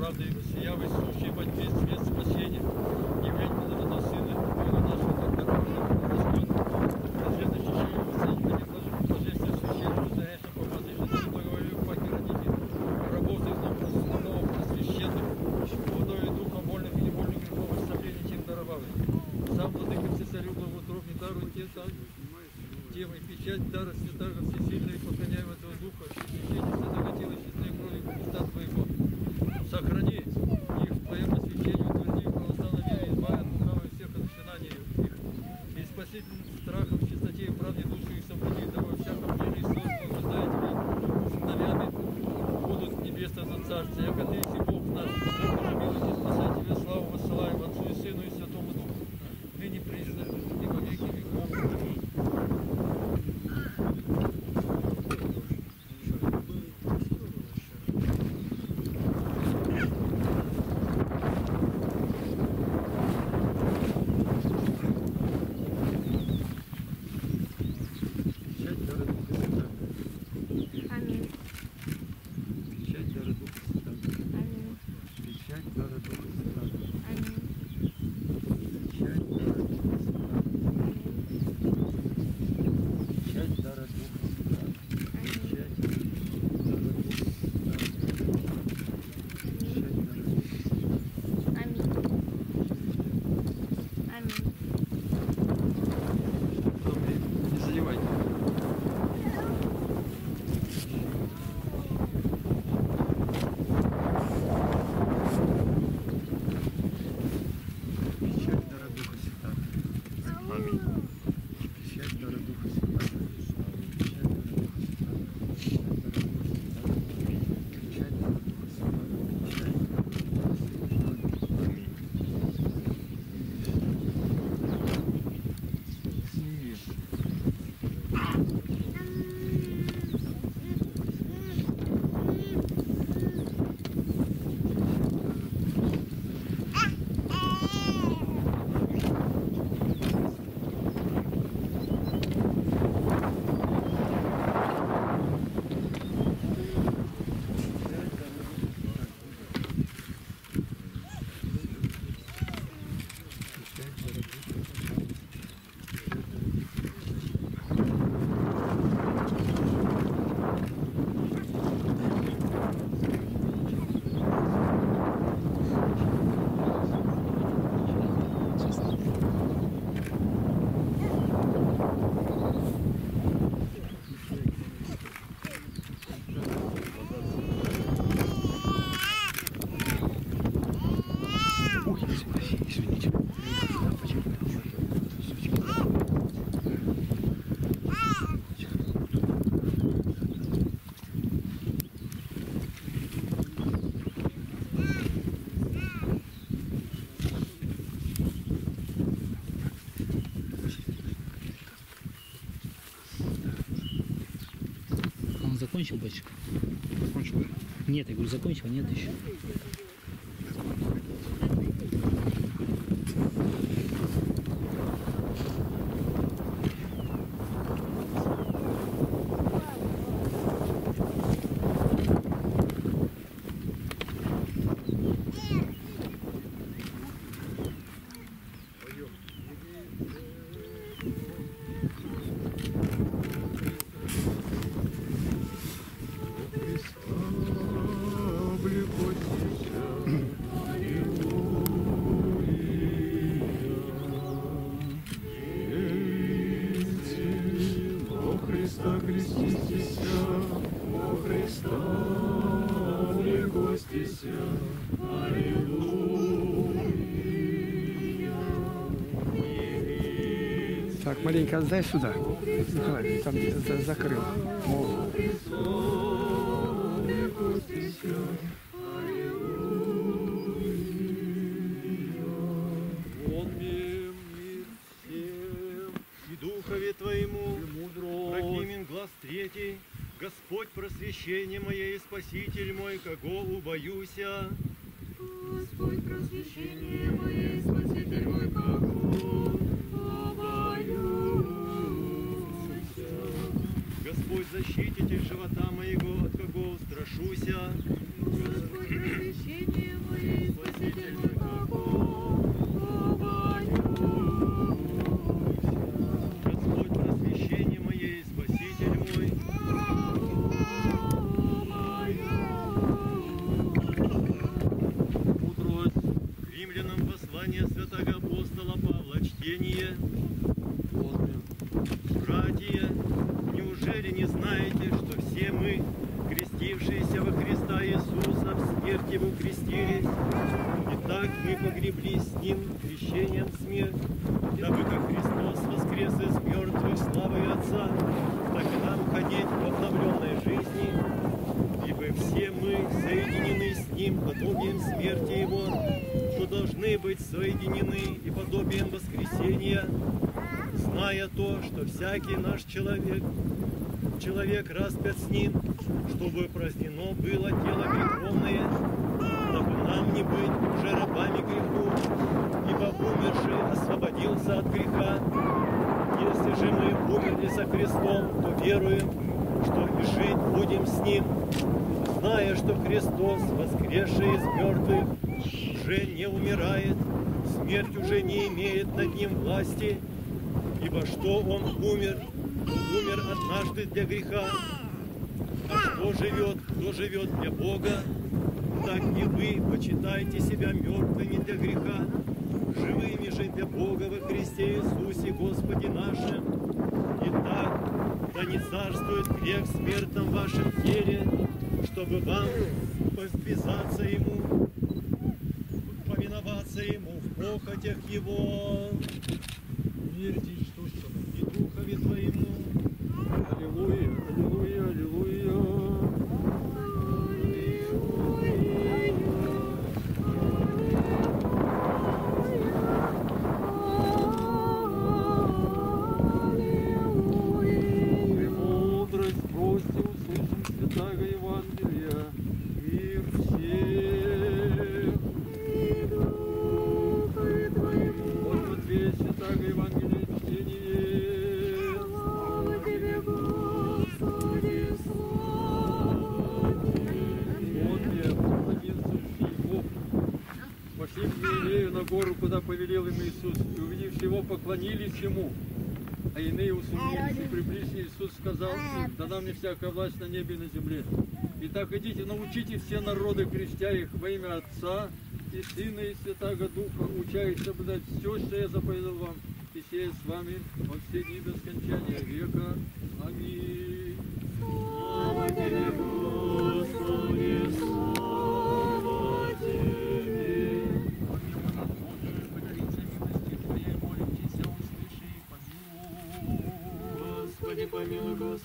правды я явы, сущий в Ответ свет спасения. закончил, батюшка? Закончил. Нет, я говорю, закончил, а нет еще. Маленько отдай сюда. Николай, там за закрыл. О. духове Твоему, прокимен глаз третий, Господь просвещение мое и Спаситель мой, кого убоюся. Господь просвещение мое и Спаситель мой, кого защитите живота моего, от кого страшуся. Смерть Его крестились? Итак, мы погреблись с Ним крещением смерть, дабы как Христос воскрес из мертвых славой Отца, так и нам ходить в обновленной жизни, ибо все мы соединены с Ним подобием смерти Его, то должны быть соединены и подобием воскресения, зная то, что всякий наш человек, человек распят с Ним, чтобы празднено было тело греховное, дабы нам не быть уже рабами греху, ибо умерший освободился от греха. Если же мы умерли со Христом, то веруем, что и жить будем с Ним, зная, что Христос, воскресший из мертвых, уже не умирает, смерть уже не имеет над Ним власти, ибо что Он умер, умер однажды для греха, а что живет, кто живет для Бога, так и вы почитайте себя мертвыми для греха, живыми же для Бога во Христе Иисусе Господе нашим. Итак, да не царствует грех в смертном вашем теле, чтобы вам повязаться Ему, повиноваться Ему в похотях Его. communities поклонились ему. А иные усомнились и приблизились. Иисус сказал им, да нам не всякая власть на небе и на земле. Итак, идите, научите все народы, крестя их во имя Отца и Сына и Святаго Духа, уча их соблюдать все, что я заповедал вам, и сея с вами во все дни без скончания века. Аминь. Слава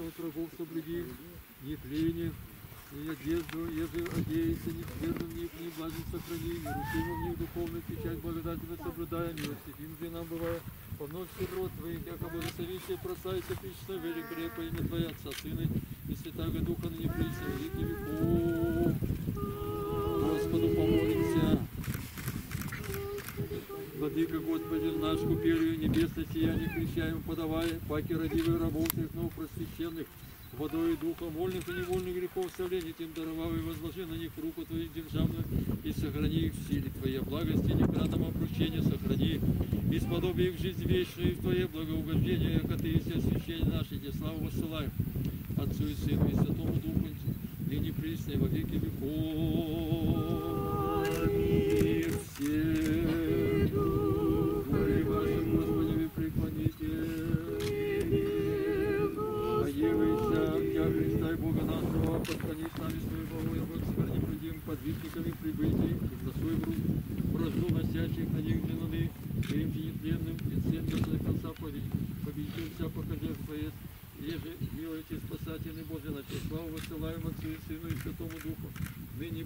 не от врагов соблюди, ни тлени, ни одежду, еже одеется, ни твердым них, ни блажен сохрани, ни русимым них духовную печать благодательно соблюдая, милостивым же нам бывая, поносит род Твоих, яко благословите, просайся, причина, вере крепо, имя Твое, Отца, Сына и Святаго Духа, ныне присно, во веки веков. Господу помолимся. Владыка Господи, наш купелью небесное сияние крещаем, подавая, паки родивых рабов новых просвященных, водой и духом вольных и невольных грехов вставления тем даровав и возложи на них руку Твою державную и сохрани их в силе Твоей благости, некратном обручении сохрани, и сподоби их жизнь вечную и в Твое благоугождение, яко Ты и все освящение наше, Тебе славу высылаем, Отцу и Сыну и Святому Духу, ныне присно и во веки веков.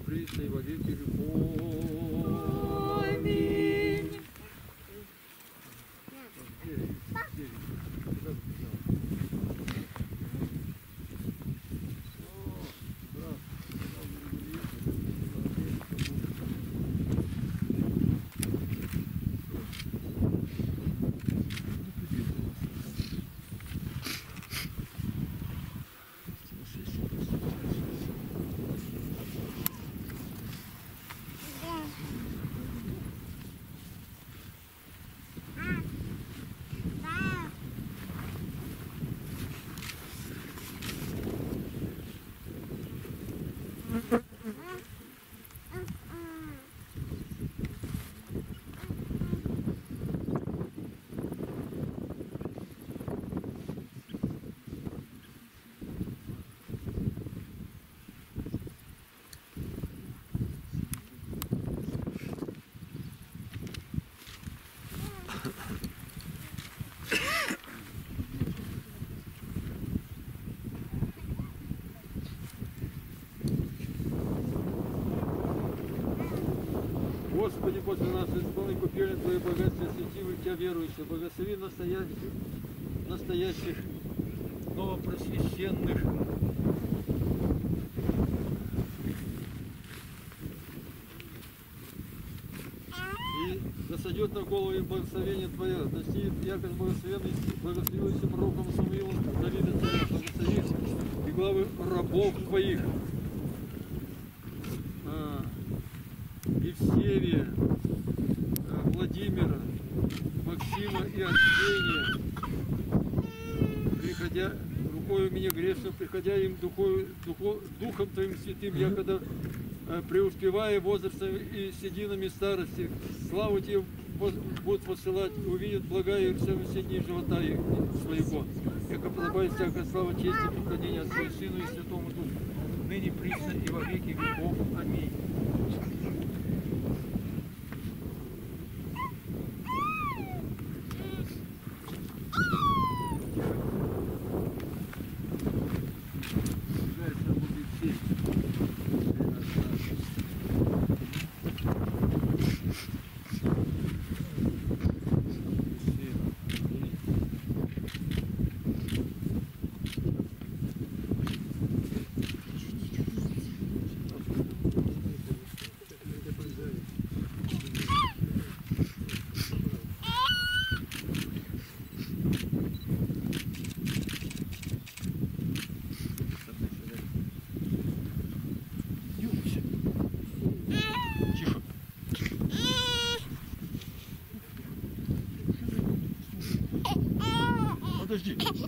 Ныне присно и во веки веков. Аминь. Господи, Боже наш, исполни купельник Твоей богатства, Тебя верующих, благослови настоящих, настоящих новопросвященных и сойдет на голову им благословение Твое, да сидит якорь благословенный, благословился пророком Самуилом, Давида царя, и главы рабов Твоих. А, Евсевия, а, Владимира, Максима и Арсения, приходя рукою меня грешным, приходя им духою, духо- Духом Твоим Святым, я когда э, преуспевая возрастом и сединами старости, славу Тебе будут посылать, увидят благая и все все дни живота их своего. Яко подобает всякая слава, честь и преклонение Отцу и Сыну и Святому Духу, ныне присно и во веки веков. Аминь. Является будет сесть. Тихо. Подожди. дарователь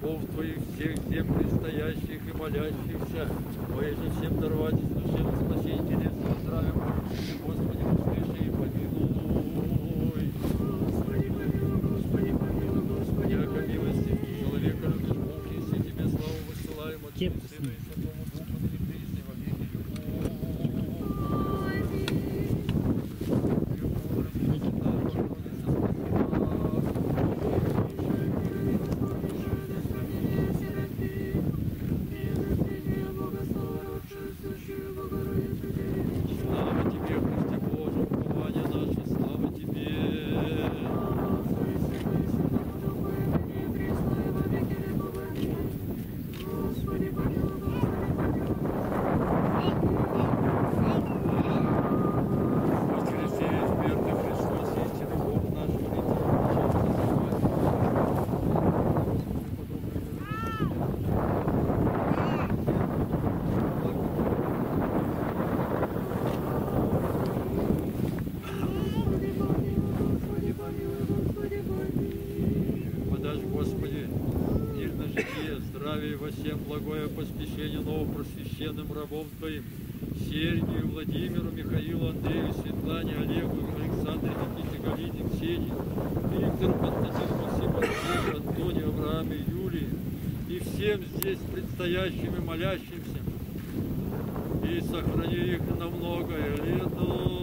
рабов Твоих, всех всем предстоящих и молящихся. Же всем даровать душевно спасение, телесного здравия, молимся, Господи, услыши и помилуй. Господи, помилуй, Господи, помилуй, Господи, Яко милости человека любишь Бог, и все тебе славу высылаем от Кепку Сына и Святому Духу, ныне и присно, и во веки веков. Слава Тебе, Христе Боже, упование наше, слава Тебе. Воскресение смертных Христос, истинный Бог наш, Христос, Подашь, Господи, мир на житие, здравие во всем, благое поспешение новопросвященным рабом Твоим, Сергию, Владимиру, Михаилу, Андрею, Светлане, Олегу, Александре, Никите, Ксении, Виктору, Константину, Максиму, Андрею, Антонию, Аврааме, Юлии и всем здесь предстоящим и молящимся. И сохрани их на многое лето.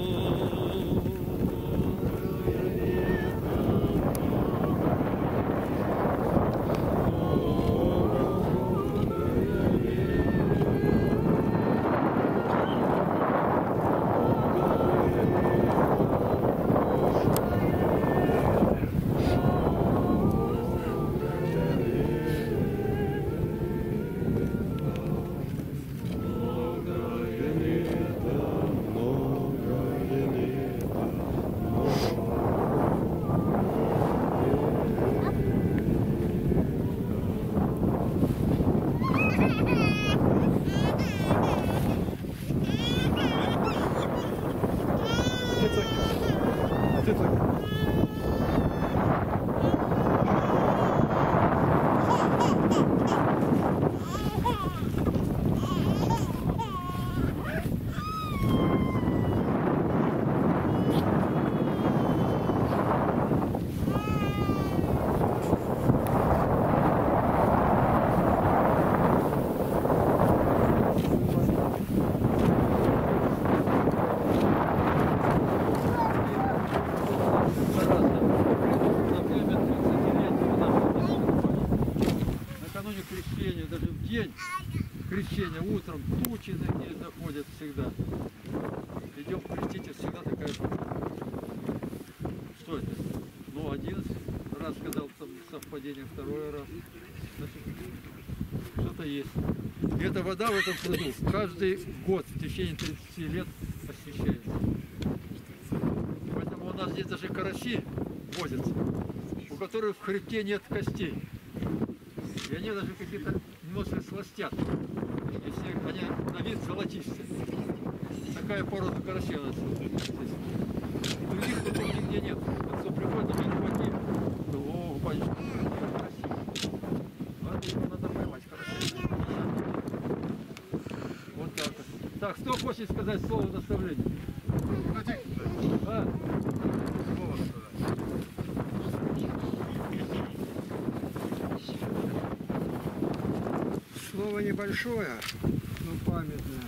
Например, 30-летнего нашего накануне крещения, даже в день крещения, утром тучи такие заходят всегда. Идем крестить, всегда такая Что это? Ну, один раз сказал там совпадение, второй раз. Что-то есть. И эта вода в этом пруду каждый год в течение 30 лет освещается. Поэтому у нас здесь даже караси водятся, у которых в хребте нет костей. И они даже какие-то немножко сластят. И все они на вид золотистые. Такая порода карасей у нас здесь. Других тут нигде нет. А кто приходит, меня хватит. О, батюшка, как красиво. Вот надо поймать хорошо. Вот так вот. Так, кто хочет сказать слово наставления? А? Слово небольшое, но памятное.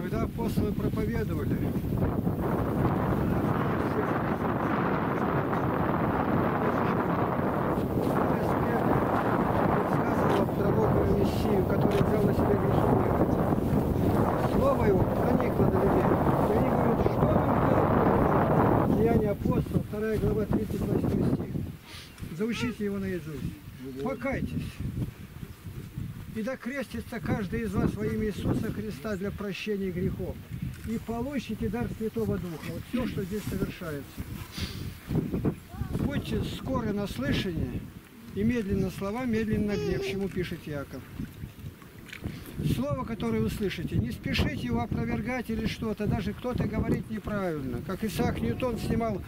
Когда апостолы проповедовали, который взял на себя грех мира. Слово его проникло до людей. И они говорят, что нам делать? Апостолов, апостола, 2 глава, 38 стих. Заучите его наизусть. Покайтесь. И да крестится каждый из вас во имя Иисуса Христа для прощения грехов. И получите дар Святого Духа. Вот все, что здесь совершается. Будьте скоры на слышание и медленно слова, медленно гнев, чему пишет Яков. Слово, которое вы слышите, не спешите его опровергать или что-то, даже кто-то говорит неправильно. Как Исаак Ньютон снимал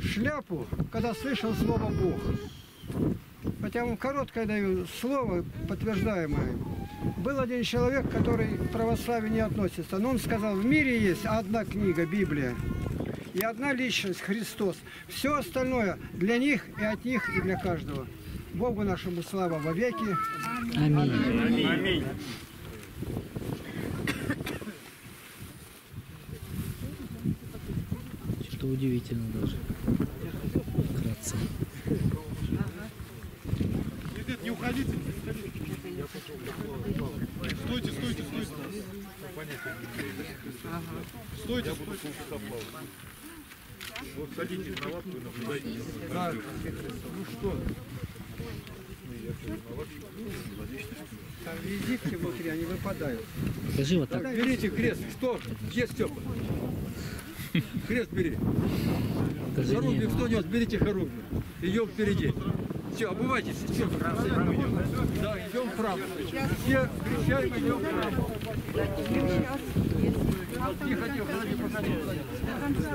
шляпу, когда слышал слово Бог. Хотя вам короткое даю слово, подтверждаемое. Был один человек, который к православию не относится, но он сказал, в мире есть одна книга, Библия, и одна личность, Христос. Все остальное для них и от них, и для каждого. Богу нашему слава во веки. Аминь. Что удивительно даже. Вкратце. Не уходите. Стойте, стойте, стойте. Стойте, стойте. Вот садитесь на лапку и наблюдайте. Так, ну что? Там визитки внутри, они выпадают. Покажи вот так. Так, берите крест. Кто? Где Степа? Крест бери. Мне. кто нес? Берите хоругвь. Идем впереди. Все, обувайтесь. Все. Да, идем вправо. Все кричаем, идем вправо. Тихо, тихо, подожди, подожди, подожди.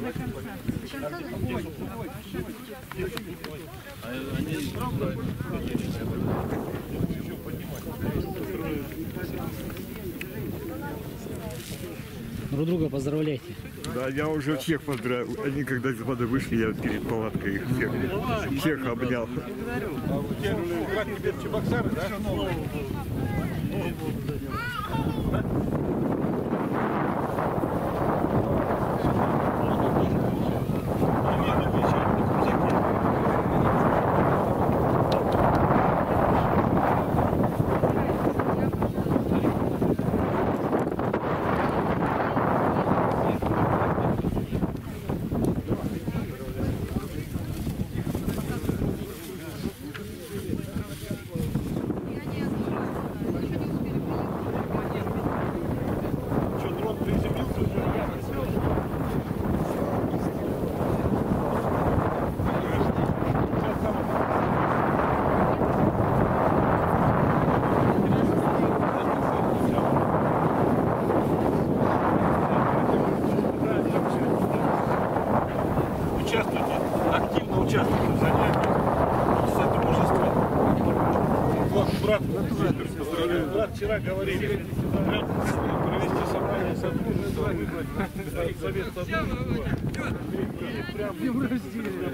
Друг друга поздравляйте. Да, я уже всех поздравил. Они когда из воды вышли, я перед палаткой их всех, всех обнял. Участвуйте, активно участвуйте в занятиях, сотрудничестве. Вот, брат, поздравляю. Брат, вчера говорили, провести собрание сотрудничества, совет сотрудничества. Прям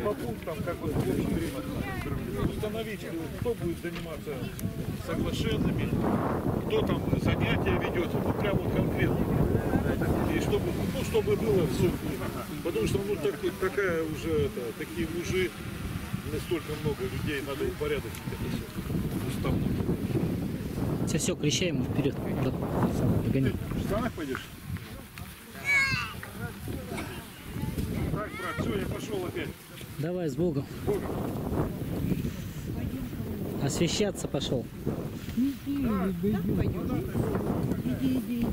по пунктам, как вот в общем, установить, кто будет заниматься соглашенными, кто там занятия ведет, ну прям вот конкретно. И чтобы, ну, чтобы было все. Потому что ну, так, такая уже, это, такие мужи, настолько много людей, надо упорядочить это все. Уставно. Все, все, крещаем вперед. брат. Сам, погони. В штанах пойдешь? Так, брат, все, я пошел опять. Давай, с Богом. Освещаться пошел. Иди, иди, иди. Иди, иди, иди.